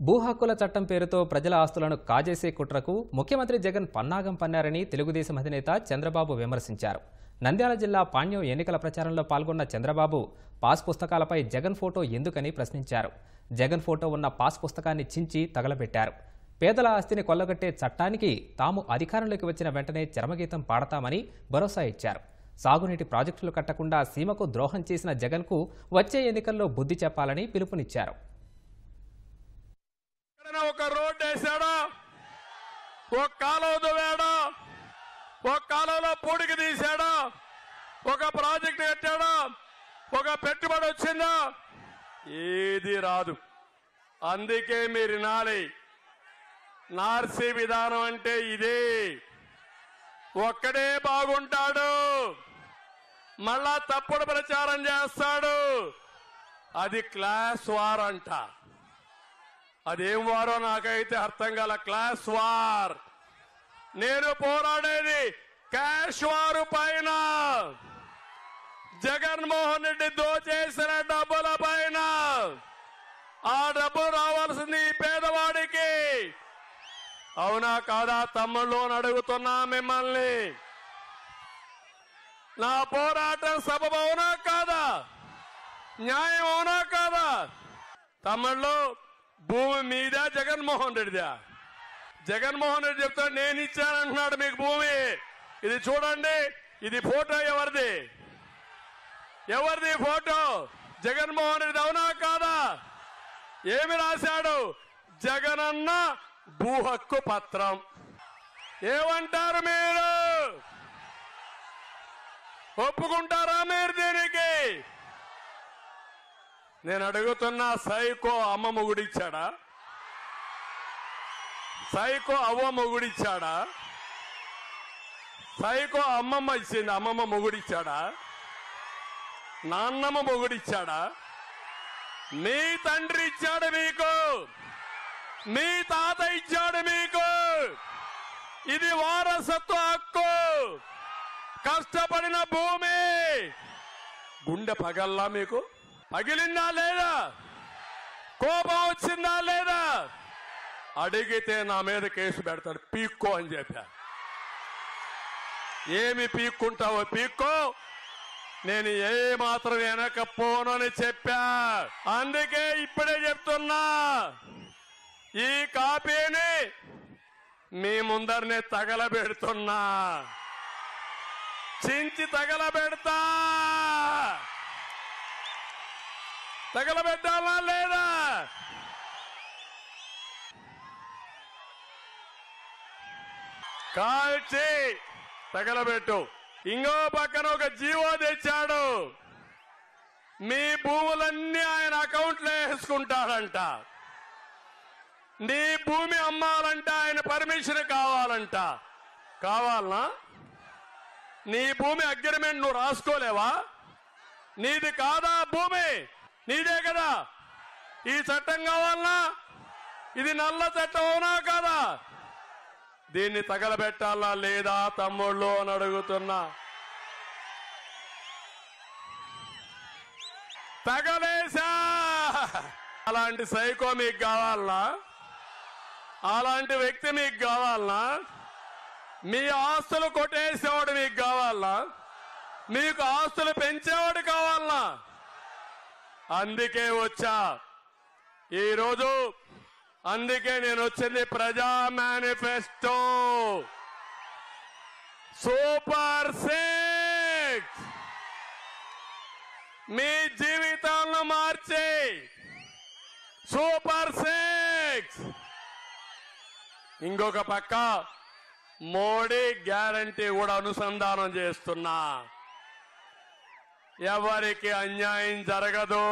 భూ హక్కుల చట్టం పేరుతో ప్రజల ఆస్తులను కాజేసే కుట్రకు ముఖ్యమంత్రి జగన్ పన్నాగం పన్నారని తెలుగుదేశం అధినేత చంద్రబాబు విమర్శించారు. నంద్యాల జిల్లా పాణ్యం ఎన్నికల ప్రచారంలో పాల్గొన్న చంద్రబాబు పాస్ పుస్తకాలపై జగన్ ఫోటో ఎందుకని ప్రశ్నించారు. జగన్ ఫోటో ఉన్న పాస్ పుస్తకాన్ని చించి తగలబెట్టారు. పేదల ఆస్తిని కొల్లగొట్టే చట్టానికి తాము అధికారంలోకి వచ్చిన వెంటనే చరమగీతం పాడతామని భరోసా ఇచ్చారు. సాగునీటి ప్రాజెక్టులు కట్టకుండా సీమకు ద్రోహం చేసిన జగన్కు వచ్చే ఎన్నికల్లో బుద్ధి చెప్పాలని పిలుపునిచ్చారు. ఒక రోడ్డు వేసాడా? ఒక కాలువ దువ్వాడా? ఒక కాలువలో పూడికి తీశాడా? ఒక ప్రాజెక్ట్ కట్టాడా? ఒక పెట్టుబడి వచ్చిందా? ఏది రాదు. అందుకే మీరు వినాలి. నార్సీ విధానం అంటే ఇదే. ఒక్కడే బాగుంటాడు. మళ్ళా తప్పుడు ప్రచారం చేస్తాడు. అది క్లాస్ వార్ అంట అదేం వారో నాకైతే అర్థం కాల. Class war. నేను పోరాడేది క్యాష్ వారు పైన. జగన్మోహన్ రెడ్డి దోచేసిన డబ్బుల పైన. ఆ డబ్బు రావాల్సింది పేదవాడికి. అవునా కాదా తమ్ముళ్ళు అని అడుగుతున్నా మిమ్మల్ని. నా పోరాటం సబబు అవునా కాదా? న్యాయం అవునా కాదా? తమిళ్ళో భూమి మీద జగన్మోహన్ రెడ్డిదా? జగన్మోహన్ రెడ్డి చెప్తాడు నేను ఇచ్చానంటున్నాడు మీకు భూమి. ఇది చూడండి ఇది ఫోటో ఎవరిది? ఎవరిది ఫోటో? జగన్మోహన్ రెడ్డి అవునా కాదా? ఏమి రాశాడు? జగనన్న భూ హక్కు పత్రం. ఏమంటారు మీరు? ఒప్పుకుంటారా మీరు దీనికి? నేను అడుగుతున్నా సైకో అమ్మ మొగుడిచ్చాడా? సైకో అవ్వ మొగుడిచ్చాడా? సైకో అమ్మమ్మ ఇచ్చింది అమ్మమ్మ మొగుడిచ్చాడా? నాన్నమ్మ మొగుడిచ్చాడా? మీ తండ్రి ఇచ్చాడు మీకు. మీ తాత ఇచ్చాడు మీకు. ఇది వారసత్వ హక్కు. కష్టపడిన భూమి. గుండె పగల్లా మీకు? పగిలిందా లేదా? కోపం వచ్చిందా లేదా? అడిగితే నా మీద కేసు పెడతాడు. పీక్కో అని చెప్పా. ఏమి పీక్కుంటావో పీక్కో. నేను ఏ మాత్రం వెనకపోనని చెప్పా. అందుకే ఇప్పుడే చెప్తున్నా. ఈ కాపీని మీ ముందరనే తగలబెడుతున్నా. చించి తగలబెడతా. తగలబెట్టాలా లేదా? కాల్చి తగలబెట్టు. ఇంకో పక్కన ఒక జీవో తెచ్చాడు. మీ భూములన్నీ ఆయన అకౌంట్లో వేసుకుంటాడంట నీ భూమి అమ్మాలంట ఆయన పర్మిషన్ కావాలంట. కావాలనా? నీ భూమి అగ్రిమెంట్ నువ్వు రాసుకోలేవా? నీది కాదా భూమి? నీదే కదా. ఈ చట్టం కావాలనా ఇది నల్ల చట్టం అవునా కాదా? దీన్ని తగలబెట్టాలా లేదా తమ్ముళ్ళు అని అడుగుతున్నా. తగలేసా అలాంటి సైకో మీకు కావాలనా అలాంటి వ్యక్తి మీకు కావాలనా మీ ఆస్తులు కొట్టేసేవాడు మీకు కావాలనా మీకు ఆస్తులు పెంచేవాడు కావాలనా అందుకే వచ్చా. ఈరోజు అందుకే నేను వచ్చింది ప్రజా మేనిఫెస్టో. Super six. మీ జీవితాలను మార్చే. Super six. ఇంకొక పక్క మోడీ గ్యారంటీ కూడా అనుసంధానం చేస్తున్నా. ఎవరికి అన్యాయం జరగదు